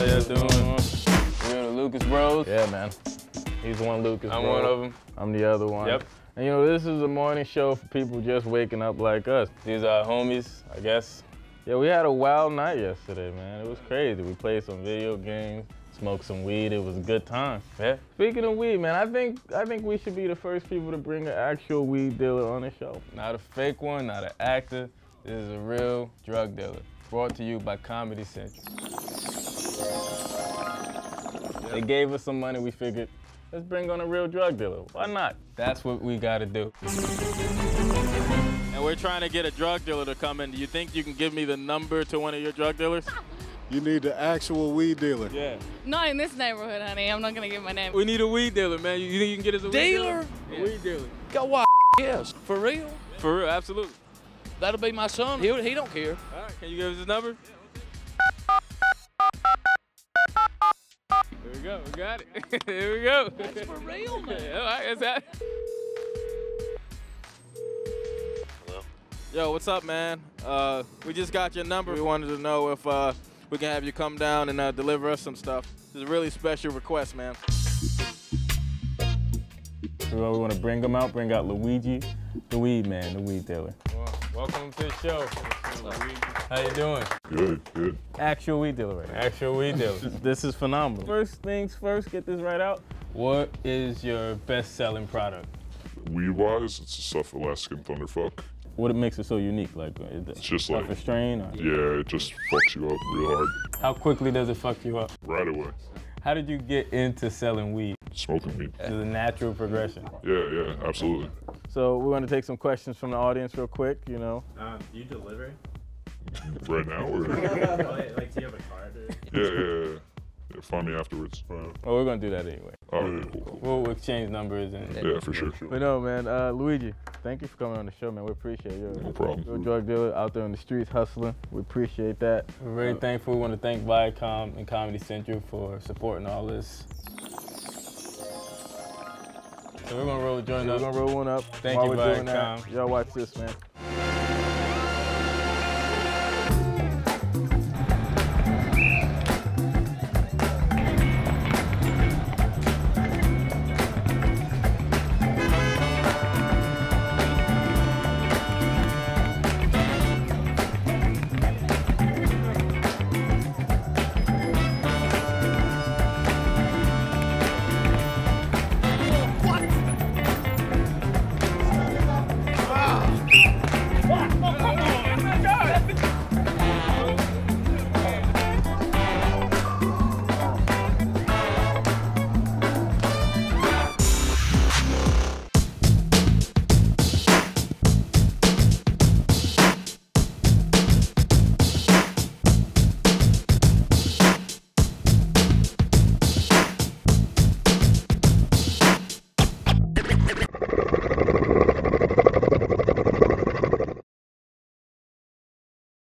How y'all doing? We're the Lucas Bros. Yeah, man. He's one Lucas. I'm bro. one of them. I'm the other one. Yep. And you know, this is a morning show for people just waking up like us. These are homies, I guess. Yeah, we had a wild night yesterday, man. It was crazy. We played some video games, smoked some weed. It was a good time. Yeah. Speaking of weed, man, I think I think we should be the first people to bring an actual weed dealer on the show. Not a fake one, not an actor. This is a real drug dealer. Brought to you by Comedy Central. They gave us some money. We figured, let's bring on a real drug dealer. Why not? That's what we gotta do. And we're trying to get a drug dealer to come in. Do you think you can give me the number to one of your drug dealers? You need the actual weed dealer. Yeah. Not in this neighborhood, honey. I'm not gonna give my name. We need a weed dealer, man. You think you can get us a weed Dealer? dealer? A weed dealer. Go what? Yes, for real. For real, absolutely. That'll be my son. He, he don't care. All right, can you give us his number? Here go, we got it. Here we go. That's for real, man. All right, that's that. Yo, what's up, man? Uh, we just got your number. We wanted to know if uh, we can have you come down and uh, deliver us some stuff. It's a really special request, man. We want to bring him out, bring out Luigi, the weed man, the weed dealer. Well, welcome to the show. How you doing? Good, good. Actual weed dealer right now. Actual weed dealer. This is phenomenal. First things first, get this right out. what is your best-selling product? Weed wise, it's a South Alaskan Thunderfuck. What makes it so unique? Like, uh, is it just tougher like- strain? Or? Yeah, it just fucks you up real hard How quickly does it fuck you up? right away. How did you get into selling weed? Smoking weed. It's a natural progression. Yeah, yeah, absolutely. So we're going to take some questions from the audience real quick. You know, Um, do you deliver? Right now, or like, like, do you have a card? Or? yeah, yeah, yeah. yeah find me afterwards. well, we're going to do that anyway. Oh, yeah, cool, cool. We'll exchange numbers and Yeah, for sure. But no, man, uh, Luigi, thank you for coming on the show, man. We appreciate you. No problem. You're a drug dealer out there in the streets hustling. We appreciate that. we're very thankful. We want to thank Viacom and Comedy Central for supporting all this. So we're gonna roll a joint We're gonna roll one up. Thank While you, we're doing that, y'all watch this, man.